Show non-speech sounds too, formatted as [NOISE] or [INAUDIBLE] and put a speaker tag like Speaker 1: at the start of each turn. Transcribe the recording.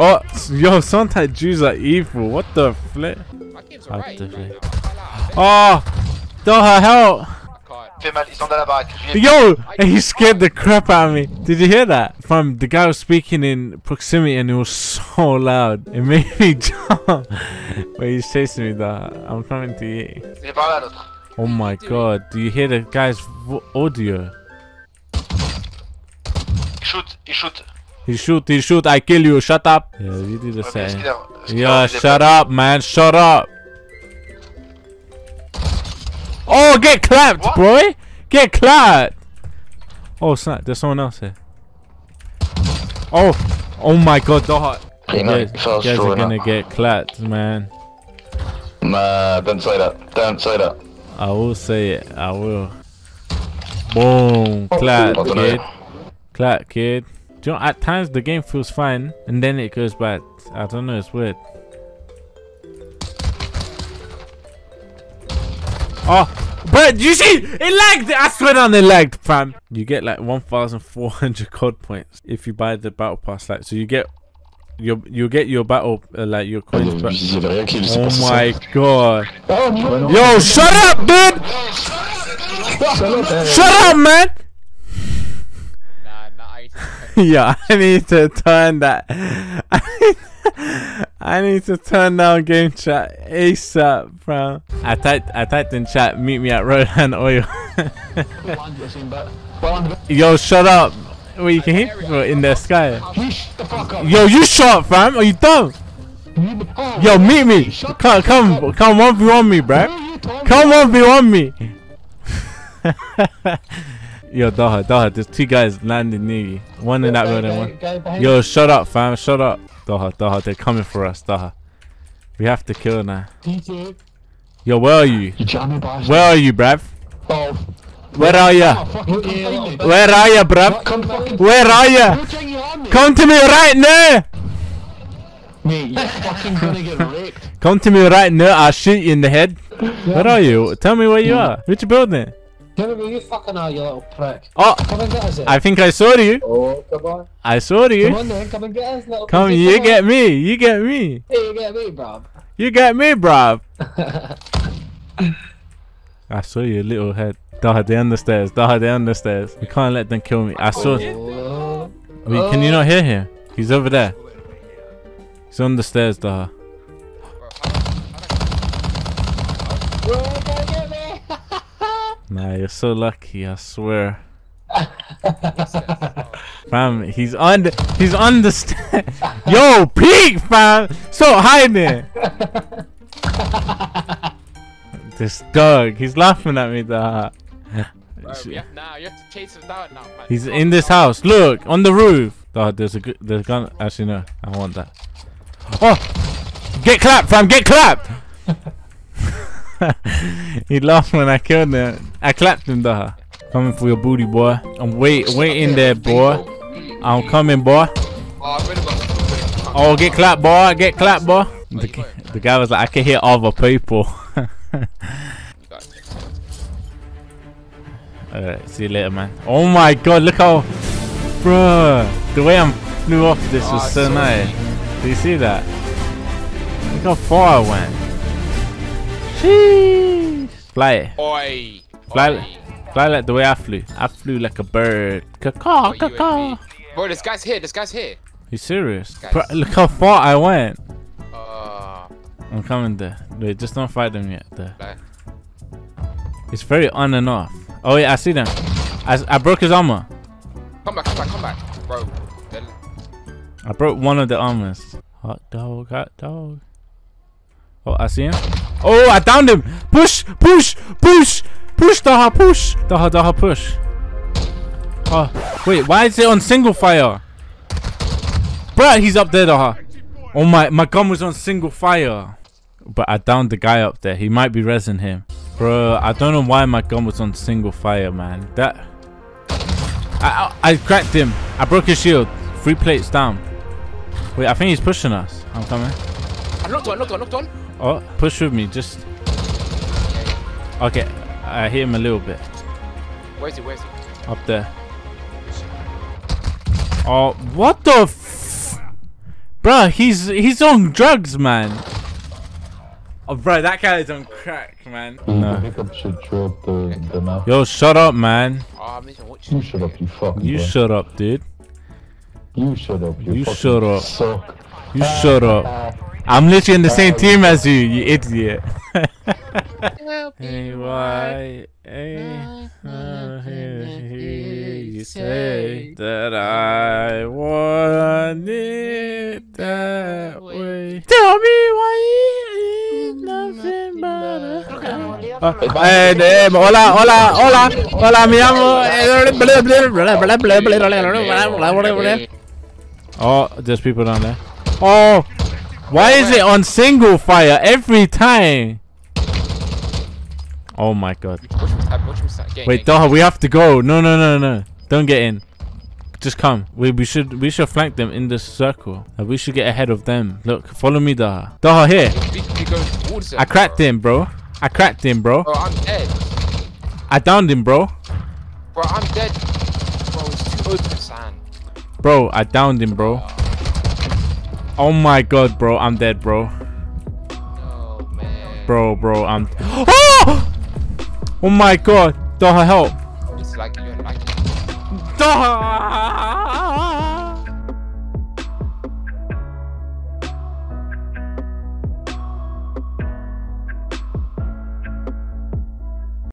Speaker 1: Oh, yo, sometimes Jews are evil. What the flip?
Speaker 2: My game's
Speaker 1: I
Speaker 2: alright.
Speaker 1: definitely-
Speaker 2: right now. I can't lie.
Speaker 1: Oh, help!
Speaker 2: I can't.
Speaker 3: Fais mal, ils sont dans la baraque.
Speaker 1: Yo, he scared the crap out of me. Did you hear that? From the guy was speaking in proximity and it was so loud. It made me [LAUGHS] jump. Wait, he's chasing me though. I'm coming to you.
Speaker 3: Il est par là l'autre.
Speaker 1: Oh my god, do you hear the guy's vo- audio?
Speaker 3: Il shoot, il shoot.
Speaker 1: He shoot, he shoot, I kill you, shut up. Yeah, you do the
Speaker 3: Ouais,
Speaker 1: same.
Speaker 3: qu'il a- est-ce qu'il a
Speaker 1: Yeah, shut
Speaker 3: les
Speaker 1: up, man, shut up. Oh, get clapped,
Speaker 3: What?
Speaker 1: boy. Get clapped. Oh, snap, there's someone else here. Oh, oh my god, Doha. You
Speaker 4: You
Speaker 1: guys, you guys are gonna
Speaker 4: now.
Speaker 1: get clapped, man.
Speaker 4: Nah, don't say that. Don't say that.
Speaker 1: I will say it, I will. Boom, oh, clap,
Speaker 4: I don't
Speaker 1: kid. Clap, kid. Do you know, at times the game feels fine and then it goes bad. I don't know, it's weird. Oh, but you see, it lagged. I swear on it lagged, fam. You get like 1,400 cod points if you buy the battle pass. Like, so you get your you get your battle uh, like your coins back.
Speaker 4: Il y avait rien qui s'est
Speaker 1: Oh my god.
Speaker 4: Oh.
Speaker 1: Yo, shut up, dude! Shut up, man!
Speaker 2: Nah, nah, I ain't [LAUGHS]
Speaker 1: yeah, I need to turn that. [LAUGHS] I need to turn down game chat ASAP, bro. I typed, I typed in chat, meet me at Rohan Oil. [LAUGHS] Yo, shut up. Well, you can hear people in the sky. Yo, you shut up, fam. Are you dumb? Yo, meet me. Come, come, come, one v one me, bro. Come one v one me. Yo, Daha, Daha, there's two guys landing near you. One in that building, one. Yo, shut up, fam. Shut up. Daha, Daha, they're coming for us, Daha. We have to kill now. Yo, where are you?
Speaker 4: You jamming bastard.
Speaker 1: Where are you, bruv?
Speaker 4: Oh,
Speaker 1: Where are ya?
Speaker 4: fucking come find me.
Speaker 1: Where are ya, bruv?
Speaker 4: Come fucking.
Speaker 1: Where are ya?
Speaker 4: You're taking it on me.
Speaker 1: Come to me right now!
Speaker 4: Mate, you're fucking gonna get raped.
Speaker 1: Come to me right now, I'll shoot you in the head. Where are you? Tell me where you hmm. are. Which building?
Speaker 5: Tell me where you fucking are, you little prick.
Speaker 1: Oh,
Speaker 5: Come and get us then.
Speaker 1: I think I saw you.
Speaker 5: Oh, come on.
Speaker 1: I saw you.
Speaker 5: Come on then, come and get us, little
Speaker 1: Come,
Speaker 5: pussy,
Speaker 1: you
Speaker 5: come
Speaker 1: get
Speaker 5: on.
Speaker 1: me. You get me.
Speaker 5: Hey, you get me, bro.
Speaker 1: You get me, bruv. [LAUGHS] I saw your little head. Daha, they on the stairs. Daha, they on the stairs. We can't let them kill me. I saw.
Speaker 5: Oh.
Speaker 1: Wait, can you not hear him? He's over there. He's on the stairs, Daha.
Speaker 5: Bro, come get me.
Speaker 1: Nah, you're so lucky. I swear. [LAUGHS] Fam, he's on the, he's on the stairs. [LAUGHS] Yo, peek, fam. So hiding. [LAUGHS] this dog, he's laughing at me, That.
Speaker 2: Bro, have, nah, you have to chase him down now, man.
Speaker 1: He's in this house. Look on the roof. Oh, there's a good. There's a gun. Actually, no. I want that. Oh, get clapped, fam. Get clapped. [LAUGHS] he laughed when I killed him. I clapped him, though. Coming for your booty, boy. I'm wait, waiting there, boy. I'm coming, boy.
Speaker 2: Oh, I'm ready, bro.
Speaker 1: Get clapped, boy. Get clapped, boy. The, the guy was like, I can hear other people. [LAUGHS] Alright, see you later, man. Oh my god, look how. Bruh. The way I flew off this was
Speaker 2: Ah,
Speaker 1: so
Speaker 2: so
Speaker 1: nice. Do you see that? Look how far I went. Sheesh. Fly it.
Speaker 2: Oi.
Speaker 1: Fly,
Speaker 2: Oi.
Speaker 1: fly like the way I flew. I flew like a bird. Caw, caw, caw.
Speaker 2: Bro, this guy's here. This guy's here.
Speaker 1: You serious?
Speaker 2: Guys.
Speaker 1: Bruh, look how far I went.
Speaker 2: Uh,
Speaker 1: I'm coming there. Wait, just don't fight them yet. There.
Speaker 2: Like-
Speaker 1: It's very on and off. Oh yeah, I see them. I, I broke his armor.
Speaker 2: come back, come back, come back, bro.
Speaker 1: I broke one of the armors. Hot dog, hot dog. Oh, I see him. Oh, I downed him. Push, push, push, push, Daha, push. Daha, Daha, push. Oh, wait, why is it on single fire? Bruh, he's up there, Daha. Oh my, my gun was on single fire. But I downed the guy up there. He might be resing him. Bro, I don't know why my gun was on single fire, man. That... I, I, I cracked him. I broke his shield. Three plates down. Wait, I think he's pushing us. I'm coming.
Speaker 2: I knocked one, knocked one, knocked one.
Speaker 1: Oh, push with me. Just... Okay, er I hit him a little bit.
Speaker 2: Where's he? Where's he?
Speaker 1: Up there. Oh, what the f- Bruh, he's he's on drugs, man. Oh, bro, that guy is on crack, man.
Speaker 4: The
Speaker 1: No.
Speaker 4: hiccup should drop the, the map.
Speaker 1: Yo, shut up, man.
Speaker 2: Oh, I'm even watching.
Speaker 4: You shut up, you fucking
Speaker 1: You
Speaker 4: boy.
Speaker 1: shut up, dude.
Speaker 4: You shut up, you,
Speaker 1: You
Speaker 4: fucking
Speaker 1: shut up.
Speaker 4: Suck.
Speaker 1: You shut up. I'm literally in the same team as you, you idiot. [LAUGHS] [LAUGHS] hey, why? Hey, I hear you say that I want it that way. Tell me why it ain't nothing but a. Uh, eh, eh, hola, hola, hola, hola, mi amo. [LAUGHS] Oh, there's people down there. Oh, why is it on single fire every time? Oh my god.
Speaker 2: Watch me stab, watch me stab. Gang,
Speaker 1: Wait, Daha, we have to go. No, no, no, no. Don't get in. Just come. We we should we should flank them in this circle. Uh, We should get ahead of them. Look, follow me, Daha. Daha, here.
Speaker 2: We, we go
Speaker 1: I cracked him, bro. I cracked him, bro.
Speaker 2: Bro, I'm dead.
Speaker 1: I downed him, bro.
Speaker 2: Bro, I'm dead. Bro, it's too open, San.
Speaker 1: Bro, I downed him, bro. Oh my god, bro. I'm dead, bro.
Speaker 2: Oh, man.
Speaker 1: Bro, bro, I'm. [GASPS] Oh! Oh my god. Daha, help.
Speaker 2: It's like you don't like it.
Speaker 1: Daha!